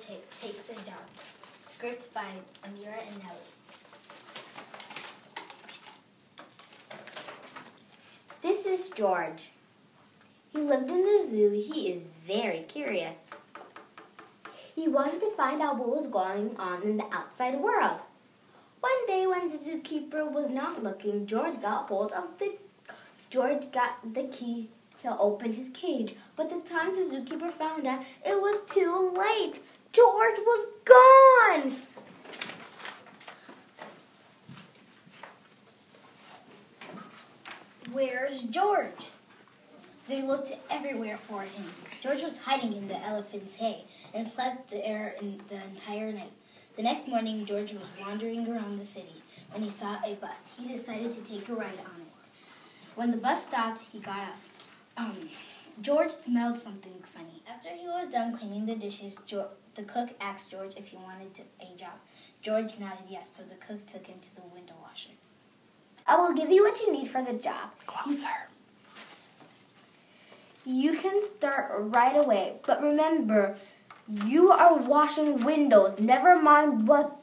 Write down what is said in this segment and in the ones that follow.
takes a job. Script by Amira and Nellie. This is George. He lived in the zoo. He is very curious. He wanted to find out what was going on in the outside world. One day when the zookeeper was not looking, George got hold of the George got the key to open his cage. But the time the zookeeper found out, it was too late. George was gone. Where's George? They looked everywhere for him. George was hiding in the elephant's hay and slept there in the entire night. The next morning, George was wandering around the city when he saw a bus. He decided to take a ride on it. When the bus stopped, he got up. Um, George smelled something funny. After he was done cleaning the dishes, George, the cook asked George if he wanted to, a job. George nodded yes, so the cook took him to the window washer. I will give you what you need for the job. Closer. You can start right away, but remember, you are washing windows. Never mind what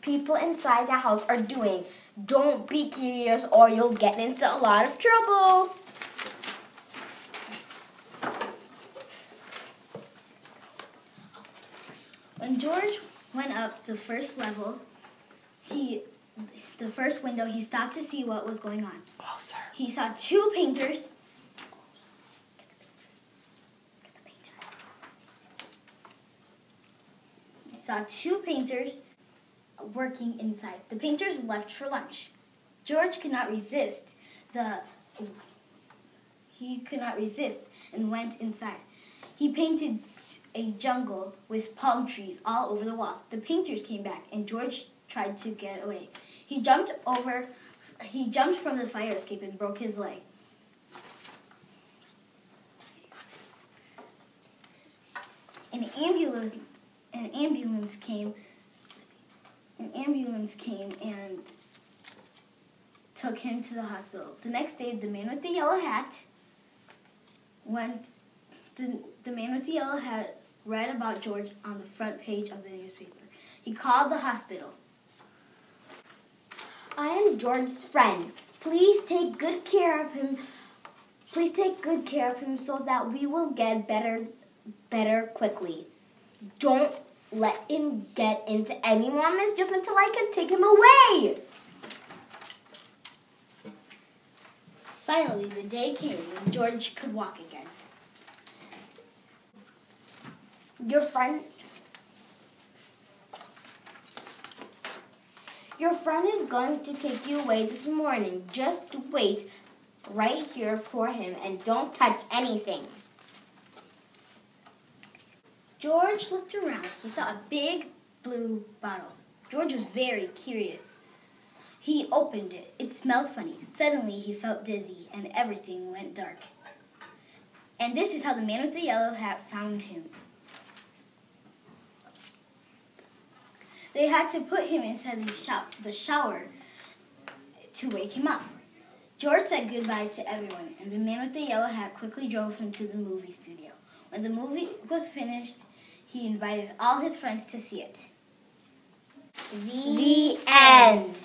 people inside the house are doing. Don't be curious or you'll get into a lot of trouble. When George went up the first level, he the first window, he stopped to see what was going on. Closer. He saw two painters. He saw two painters working inside. The painters left for lunch. George could not resist the he could not resist and went inside. He painted a jungle with palm trees all over the walls. The painters came back and George tried to get away. He jumped over he jumped from the fire escape and broke his leg. An ambulance an ambulance came an ambulance came and took him to the hospital. The next day the man with the yellow hat went the, the man with the yellow hat read about George on the front page of the newspaper. He called the hospital. I am George's friend. Please take good care of him. Please take good care of him so that we will get better better quickly. Don't let him get into any more mischief until I can take him away. Finally, the day came when George could walk again. Your friend Your friend is going to take you away this morning. Just wait right here for him and don't touch anything. George looked around. He saw a big blue bottle. George was very curious. He opened it. It smelled funny. Suddenly, he felt dizzy and everything went dark. And this is how the man with the yellow hat found him. They had to put him inside the, the shower to wake him up. George said goodbye to everyone, and the man with the yellow hat quickly drove him to the movie studio. When the movie was finished, he invited all his friends to see it. The end.